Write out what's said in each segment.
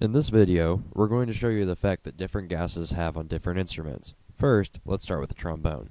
In this video, we're going to show you the effect that different gases have on different instruments. First, let's start with the trombone.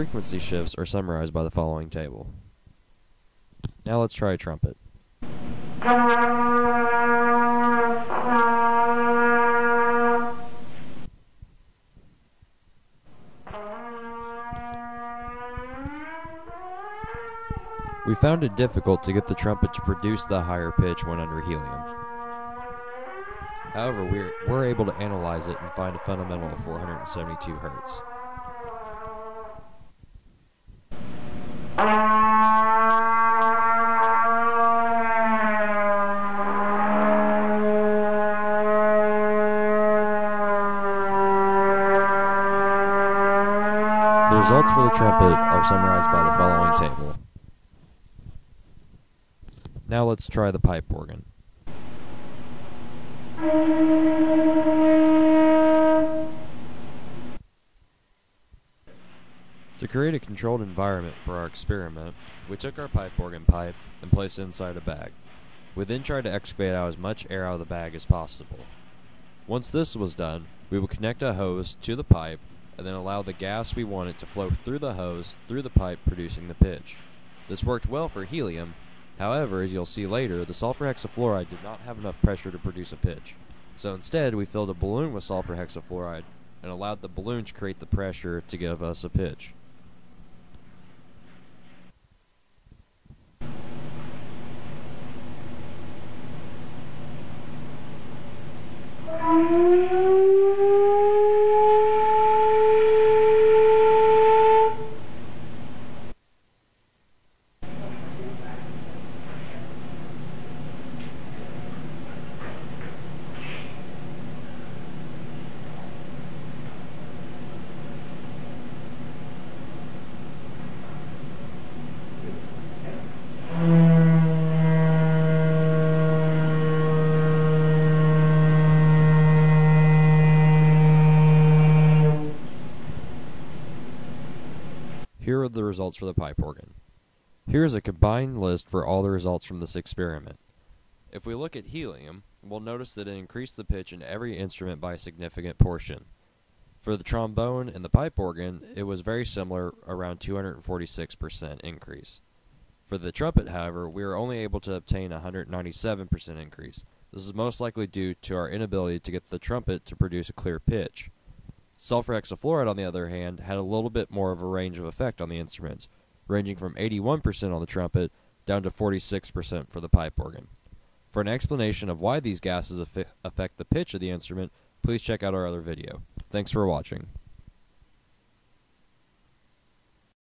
Frequency shifts are summarized by the following table. Now let's try a trumpet. We found it difficult to get the trumpet to produce the higher pitch when under helium. However, we're, we're able to analyze it and find a fundamental of 472 hertz. The results for the trumpet are summarized by the following table. Now let's try the pipe organ. To create a controlled environment for our experiment, we took our pipe organ pipe and placed it inside a bag. We then tried to excavate out as much air out of the bag as possible. Once this was done, we would connect a hose to the pipe and then allow the gas we wanted to flow through the hose through the pipe producing the pitch. This worked well for helium, however, as you'll see later, the sulfur hexafluoride did not have enough pressure to produce a pitch. So instead, we filled a balloon with sulfur hexafluoride and allowed the balloon to create the pressure to give us a pitch. Here are the results for the pipe organ. Here is a combined list for all the results from this experiment. If we look at helium, we'll notice that it increased the pitch in every instrument by a significant portion. For the trombone and the pipe organ, it was very similar, around 246% increase. For the trumpet, however, we were only able to obtain a 197% increase. This is most likely due to our inability to get the trumpet to produce a clear pitch. Sulfur hexafluoride, on the other hand, had a little bit more of a range of effect on the instruments, ranging from 81% on the trumpet down to 46% for the pipe organ. For an explanation of why these gases affect the pitch of the instrument, please check out our other video. Thanks for watching.